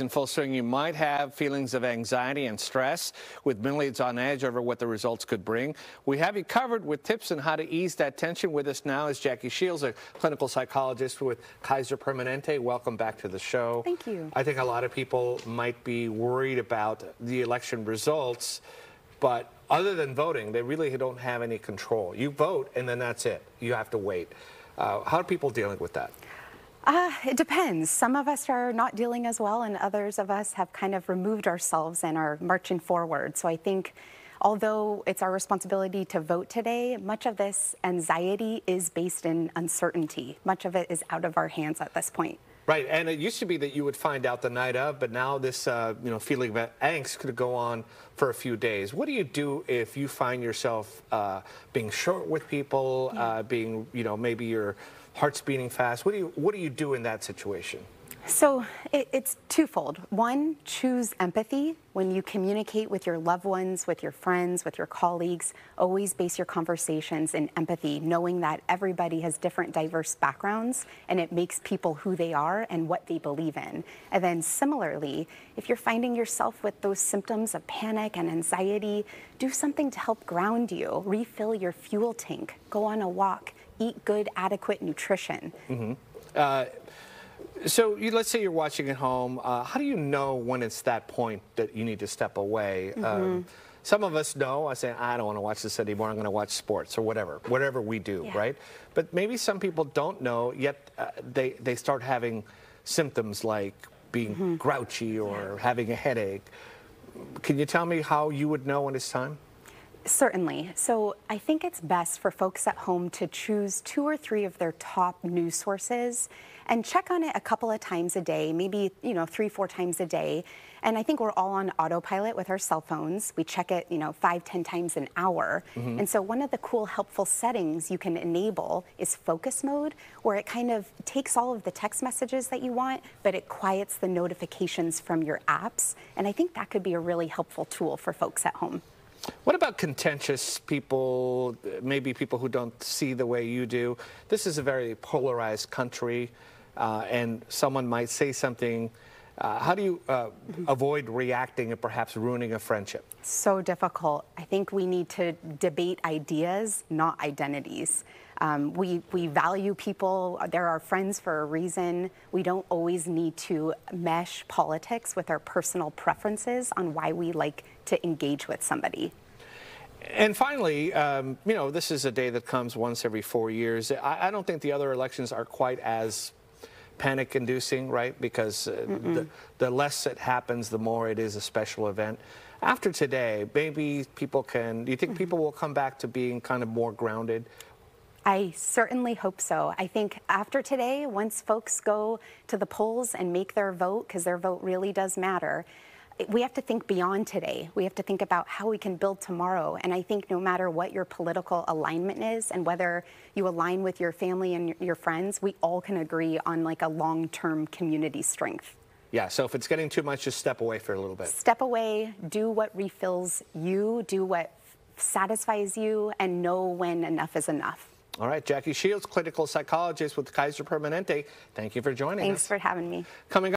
In full swing, you might have feelings of anxiety and stress with millions on edge over what the results could bring. We have you covered with tips on how to ease that tension. With us now is Jackie Shields, a clinical psychologist with Kaiser Permanente. Welcome back to the show. Thank you. I think a lot of people might be worried about the election results, but other than voting, they really don't have any control. You vote, and then that's it. You have to wait. Uh, how are people dealing with that? Uh, it depends. Some of us are not dealing as well, and others of us have kind of removed ourselves and are marching forward. So I think, although it's our responsibility to vote today, much of this anxiety is based in uncertainty. Much of it is out of our hands at this point. Right, and it used to be that you would find out the night of, but now this uh, you know feeling of angst could go on for a few days. What do you do if you find yourself uh, being short with people, yeah. uh, being you know maybe your heart's beating fast? What do you what do you do in that situation? So it, it's twofold. One, choose empathy. When you communicate with your loved ones, with your friends, with your colleagues, always base your conversations in empathy, knowing that everybody has different diverse backgrounds and it makes people who they are and what they believe in. And then similarly, if you're finding yourself with those symptoms of panic and anxiety, do something to help ground you. Refill your fuel tank, go on a walk, eat good, adequate nutrition. Mm -hmm. uh, so you, let's say you're watching at home. Uh, how do you know when it's that point that you need to step away? Mm -hmm. um, some of us know. I say I don't want to watch this anymore. I'm going to watch sports or whatever, whatever we do, yeah. right? But maybe some people don't know yet. Uh, they they start having symptoms like being mm -hmm. grouchy or yeah. having a headache. Can you tell me how you would know when it's time? Certainly. So I think it's best for folks at home to choose two or three of their top news sources and check on it a couple of times a day, maybe, you know, three, four times a day. And I think we're all on autopilot with our cell phones. We check it, you know, five, ten times an hour. Mm -hmm. And so one of the cool, helpful settings you can enable is focus mode, where it kind of takes all of the text messages that you want, but it quiets the notifications from your apps. And I think that could be a really helpful tool for folks at home. What about contentious people, maybe people who don't see the way you do? This is a very polarized country, uh, and someone might say something. Uh, how do you uh, avoid reacting and perhaps ruining a friendship? So difficult. I think we need to debate ideas, not identities. Um, we, we value people, they're our friends for a reason. We don't always need to mesh politics with our personal preferences on why we like to engage with somebody. And finally, um, you know, this is a day that comes once every four years. I, I don't think the other elections are quite as panic inducing, right? Because uh, the, the, less it happens, the more it is a special event. After today, maybe people can, do you think people will come back to being kind of more grounded? I certainly hope so. I think after today, once folks go to the polls and make their vote, because their vote really does matter, we have to think beyond today. We have to think about how we can build tomorrow. And I think no matter what your political alignment is and whether you align with your family and your friends, we all can agree on like a long-term community strength. Yeah, so if it's getting too much, just step away for a little bit. Step away, do what refills you, do what satisfies you, and know when enough is enough. All right, Jackie Shields, clinical psychologist with Kaiser Permanente. Thank you for joining Thanks us. Thanks for having me. Coming